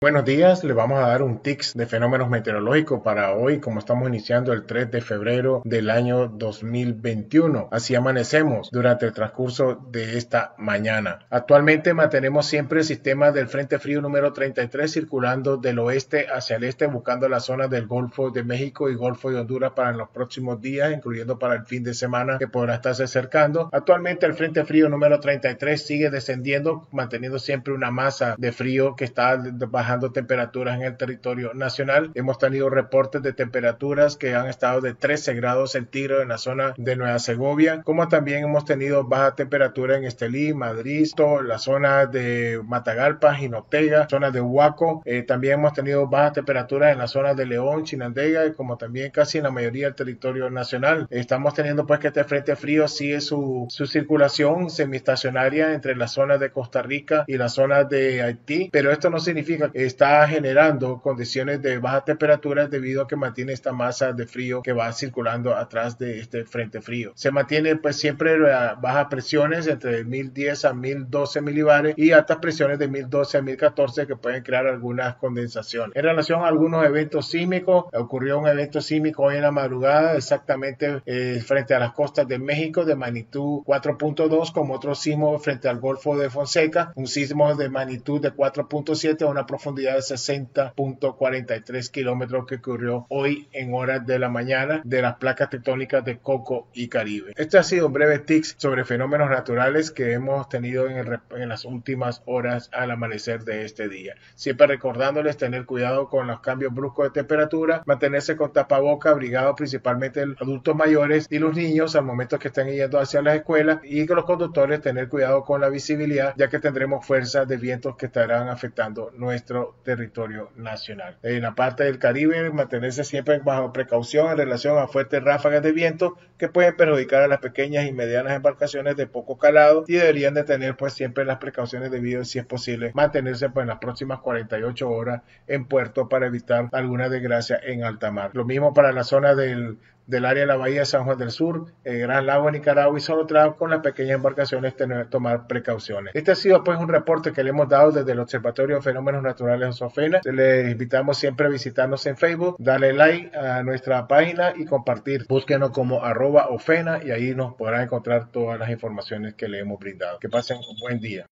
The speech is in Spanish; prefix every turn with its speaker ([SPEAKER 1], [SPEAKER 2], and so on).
[SPEAKER 1] Buenos días, le vamos a dar un tics de fenómenos meteorológicos para hoy, como estamos iniciando el 3 de febrero del año 2021. Así amanecemos durante el transcurso de esta mañana. Actualmente mantenemos siempre el sistema del Frente Frío número 33 circulando del oeste hacia el este, buscando la zona del Golfo de México y Golfo de Honduras para los próximos días, incluyendo para el fin de semana que podrá estarse acercando. Actualmente el Frente Frío número 33 sigue descendiendo, manteniendo siempre una masa de frío que está bajando bajando temperaturas en el territorio nacional. Hemos tenido reportes de temperaturas que han estado de 13 grados centígrados en la zona de Nueva Segovia, como también hemos tenido baja temperatura en Estelí, Madrid, la zona de Matagalpa, Jinotega, zona de Huaco. Eh, también hemos tenido baja temperatura en la zona de León, Chinandega, como también casi en la mayoría del territorio nacional. Estamos teniendo pues que este frente frío sigue su, su circulación semiestacionaria entre la zona de Costa Rica y la zona de Haití, pero esto no significa que está generando condiciones de baja temperatura debido a que mantiene esta masa de frío que va circulando atrás de este frente frío. Se mantiene pues siempre bajas presiones entre 1010 a 1012 milibares y altas presiones de 1012 a 1014 que pueden crear algunas condensaciones. En relación a algunos eventos sísmicos, ocurrió un evento sísmico hoy en la madrugada exactamente eh, frente a las costas de México de magnitud 4.2 como otro sismo frente al Golfo de Fonseca, un sismo de magnitud de 4.7 a una profundidad profundidad de 60.43 kilómetros que ocurrió hoy en horas de la mañana de las placas tectónicas de Coco y Caribe. Este ha sido un breve tics sobre fenómenos naturales que hemos tenido en, en las últimas horas al amanecer de este día. Siempre recordándoles tener cuidado con los cambios bruscos de temperatura, mantenerse con tapaboca, abrigado principalmente los adultos mayores y los niños al momento que estén yendo hacia las escuelas y que los conductores tener cuidado con la visibilidad ya que tendremos fuerzas de vientos que estarán afectando nuestro territorio nacional. En la parte del Caribe, mantenerse siempre bajo precaución en relación a fuertes ráfagas de viento que pueden perjudicar a las pequeñas y medianas embarcaciones de poco calado y deberían de tener pues siempre las precauciones debidas si es posible mantenerse pues en las próximas 48 horas en puerto para evitar alguna desgracia en alta mar. Lo mismo para la zona del del área de la Bahía de San Juan del Sur, el Gran Lago Nicaragua y solo trabajo con las pequeñas embarcaciones tener tomar precauciones. Este ha sido pues un reporte que le hemos dado desde el Observatorio de Fenómenos Naturales de Sofena. Les invitamos siempre a visitarnos en Facebook, darle like a nuestra página y compartir. Búsquenos como arroba ofena y ahí nos podrán encontrar todas las informaciones que le hemos brindado. Que pasen un buen día.